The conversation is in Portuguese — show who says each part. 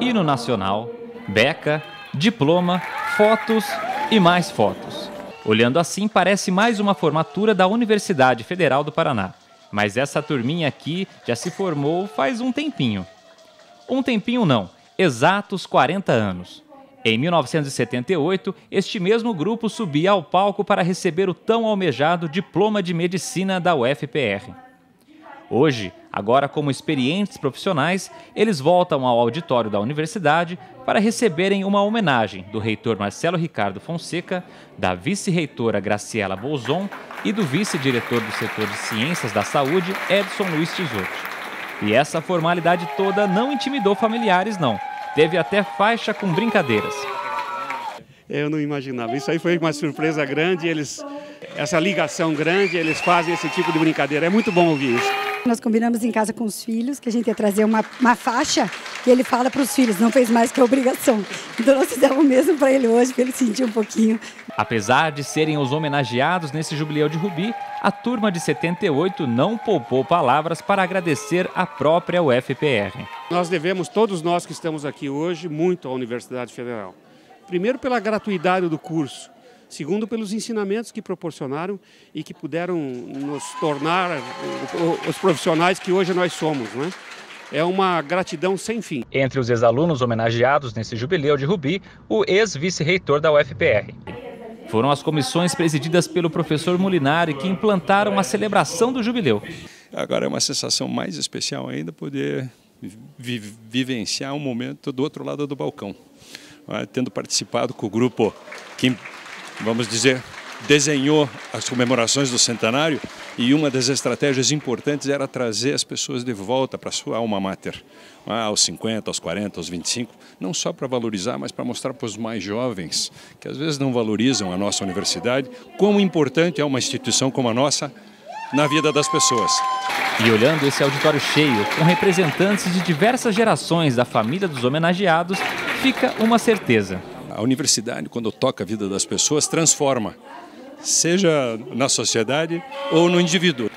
Speaker 1: hino nacional, beca, diploma, fotos e mais fotos. Olhando assim, parece mais uma formatura da Universidade Federal do Paraná. Mas essa turminha aqui já se formou faz um tempinho. Um tempinho não, exatos 40 anos. Em 1978, este mesmo grupo subia ao palco para receber o tão almejado diploma de medicina da UFPR. Hoje, agora como experientes profissionais, eles voltam ao auditório da universidade para receberem uma homenagem do reitor Marcelo Ricardo Fonseca, da vice-reitora Graciela Bolzon e do vice-diretor do setor de Ciências da Saúde, Edson Luiz Tisotti. E essa formalidade toda não intimidou familiares, não. Teve até faixa com brincadeiras.
Speaker 2: Eu não imaginava. Isso aí foi uma surpresa grande. Eles, essa ligação grande, eles fazem esse tipo de brincadeira. É muito bom ouvir isso.
Speaker 3: Nós combinamos em casa com os filhos que a gente ia trazer uma, uma faixa e ele fala para os filhos, não fez mais que a obrigação. Então nós fizemos o mesmo para ele hoje, para ele sentir um pouquinho.
Speaker 1: Apesar de serem os homenageados nesse jubileu de Rubi, a turma de 78 não poupou palavras para agradecer a própria UFPR.
Speaker 2: Nós devemos, todos nós que estamos aqui hoje, muito à Universidade Federal. Primeiro pela gratuidade do curso, segundo pelos ensinamentos que proporcionaram e que puderam nos tornar os profissionais que hoje nós somos, né? É uma gratidão sem fim.
Speaker 1: Entre os ex-alunos homenageados nesse jubileu de Rubi, o ex-vice-reitor da UFPR. Foram as comissões presididas pelo professor Molinari que implantaram a celebração do jubileu.
Speaker 4: Agora é uma sensação mais especial ainda poder vi vivenciar um momento do outro lado do balcão, tendo participado com o grupo que vamos dizer, desenhou as comemorações do centenário e uma das estratégias importantes era trazer as pessoas de volta para sua alma mater, ah, aos 50, aos 40, aos 25, não só para valorizar, mas para mostrar para os mais jovens, que às vezes não valorizam a nossa universidade, quão importante é uma instituição como a nossa na vida das pessoas.
Speaker 1: E olhando esse auditório cheio, com representantes de diversas gerações da família dos homenageados, fica uma certeza
Speaker 4: a universidade, quando toca a vida das pessoas, transforma, seja na sociedade ou no indivíduo.